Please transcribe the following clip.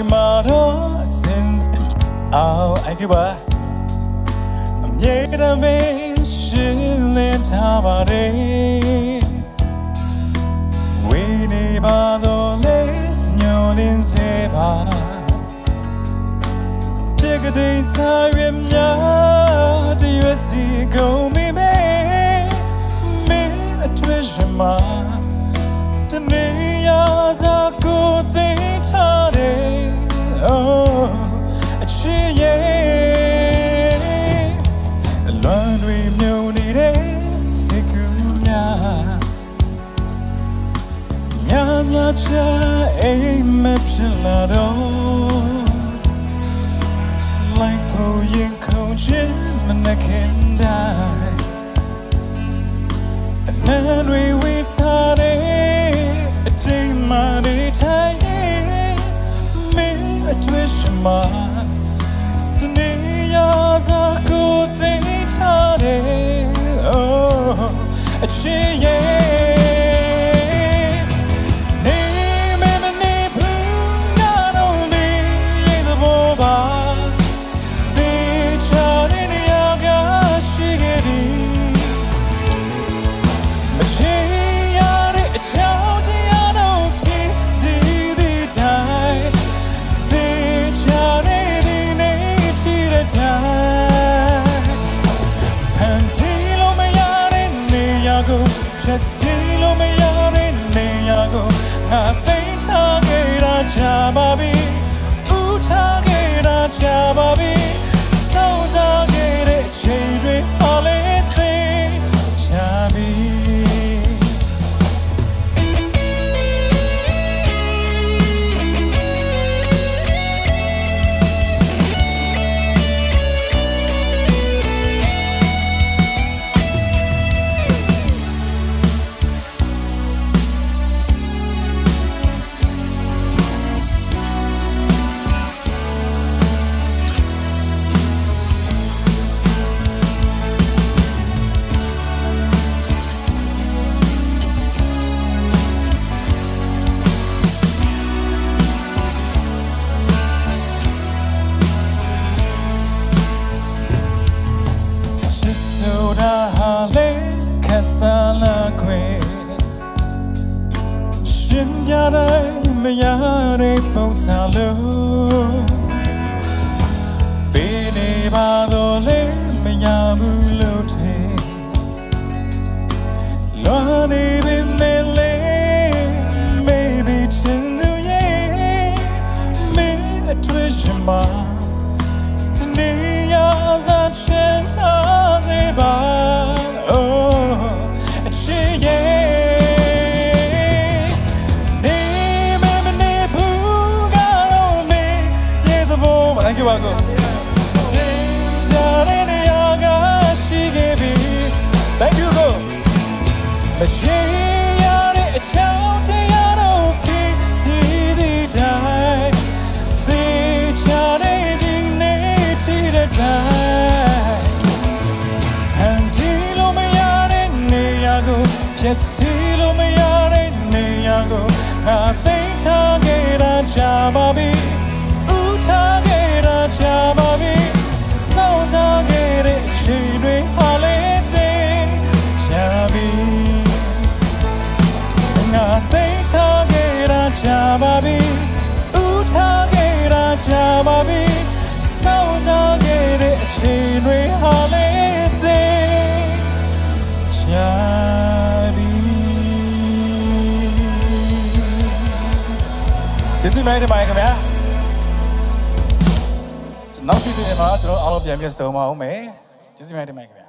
I'm ချအိမ်မဖြစ်လာတော့ လက်စီလိုမရတဲ့နေရာကိုငါသိမ်းထားခဲ့တာချပါပြီ တိုင်းမရတဲ့ပုံစံလို့ Thank you, Uncle. ကျေးဇူးများတင်ပါတယ်ခင်ဗျာကျွန်တော်စီစဉ်မှာကျွန်တော်အားလုံးပြန်ပြည့်စုံပါအောင်မယ်ကျေးဇူးများတင်ပါတယ်ခင်ဗျာ